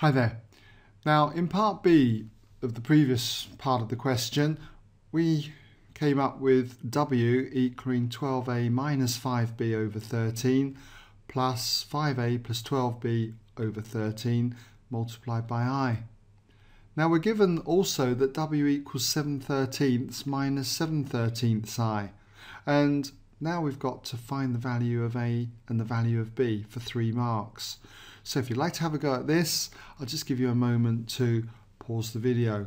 Hi there. Now in part B of the previous part of the question we came up with W equaling 12a minus 5b over 13 plus 5a plus 12b over 13 multiplied by i. Now we're given also that W equals 7 thirteenths minus 7 thirteenths i and now we've got to find the value of A and the value of B for three marks. So if you'd like to have a go at this, I'll just give you a moment to pause the video.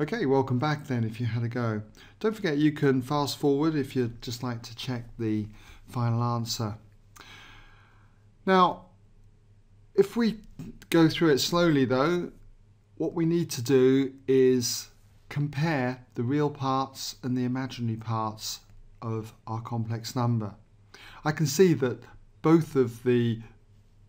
Okay, welcome back then if you had a go. Don't forget you can fast forward if you'd just like to check the final answer. Now, if we go through it slowly though, what we need to do is compare the real parts and the imaginary parts of our complex number. I can see that both of the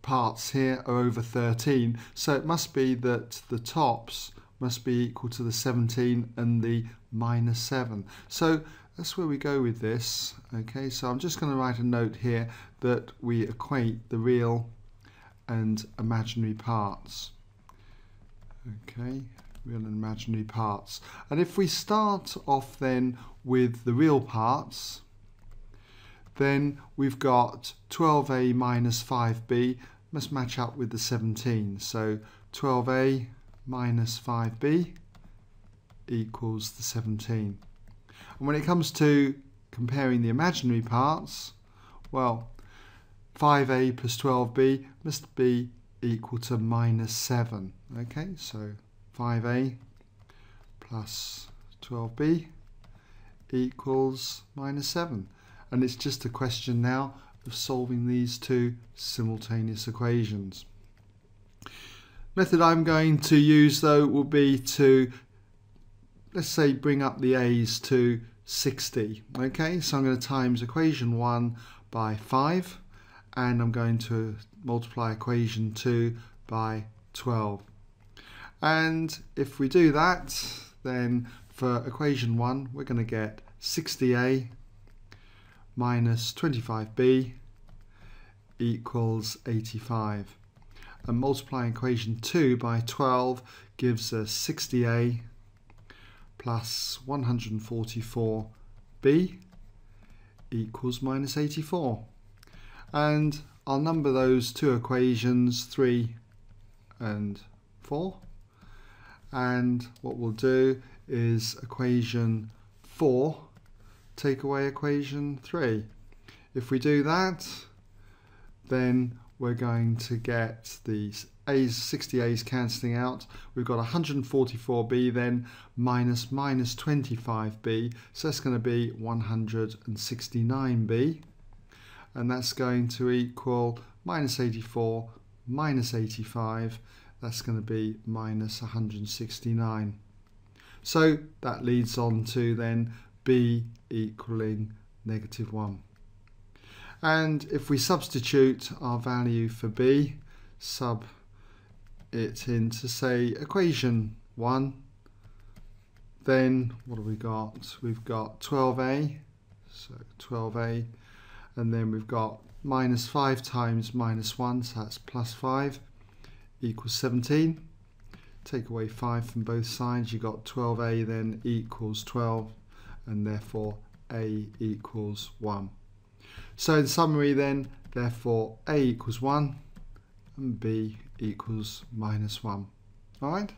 parts here are over 13 so it must be that the tops must be equal to the 17 and the minus 7 so that's where we go with this okay? So I'm just going to write a note here that we equate the real and imaginary parts okay real and imaginary parts. And if we start off then with the real parts, then we've got 12a minus 5b must match up with the 17. So 12a minus 5b equals the 17. And when it comes to comparing the imaginary parts, well, 5a plus 12b must be equal to minus 7. Okay, so 5a plus 12b equals minus 7 and it's just a question now of solving these two simultaneous equations. Method I'm going to use though will be to let's say bring up the a's to 60 okay so I'm going to times equation 1 by 5 and I'm going to multiply equation 2 by 12 and if we do that, then for equation 1, we're going to get 60a minus 25b equals 85. And multiplying equation 2 by 12 gives us 60a plus 144b equals minus 84. And I'll number those two equations 3 and 4 and what we'll do is equation 4 take away equation 3 if we do that then we're going to get these A's 60A's cancelling out. We've got 144B then minus minus 25B so that's going to be 169B and that's going to equal minus 84 minus 85 that's going to be minus 169. So that leads on to then b equaling negative 1. And if we substitute our value for b, sub it into say equation 1, then what have we got? We've got 12a, so 12a, and then we've got minus 5 times minus 1, so that's plus 5 equals 17. Take away 5 from both sides, you got 12a then equals 12, and therefore a equals 1. So in summary then, therefore a equals 1 and b equals minus 1. Alright?